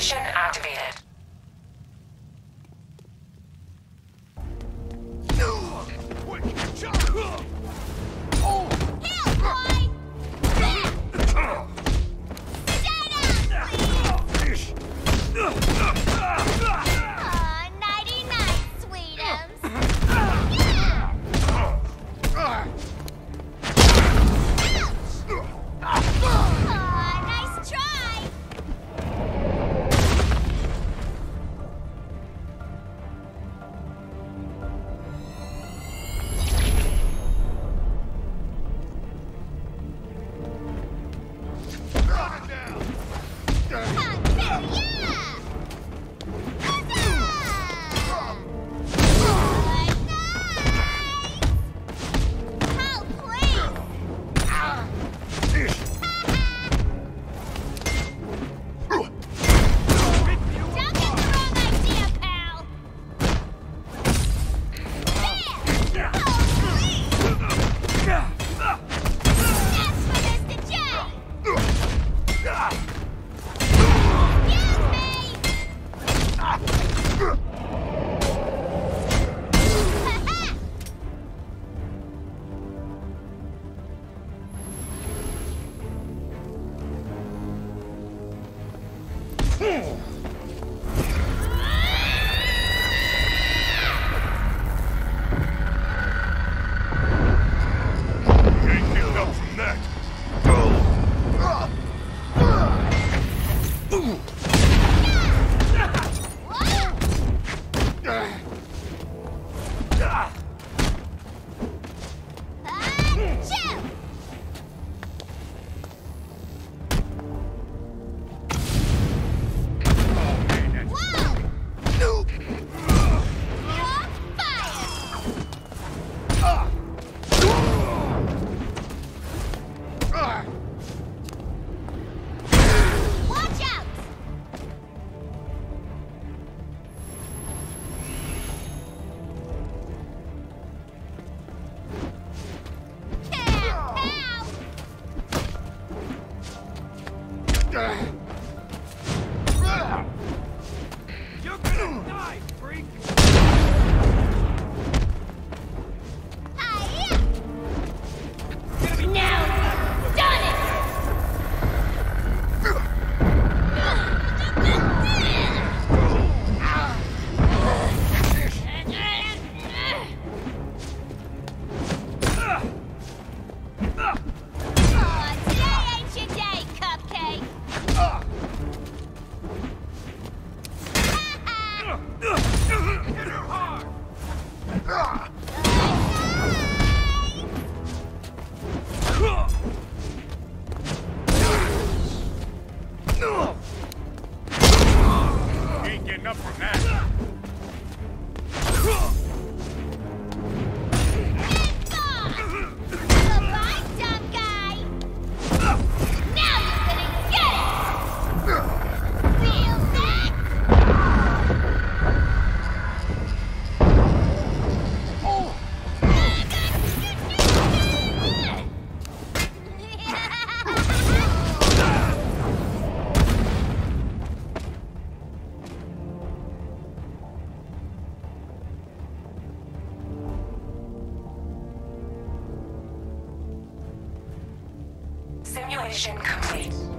Ignition activated. Hmm. Ah. Hit her hard! From that. Mission complete.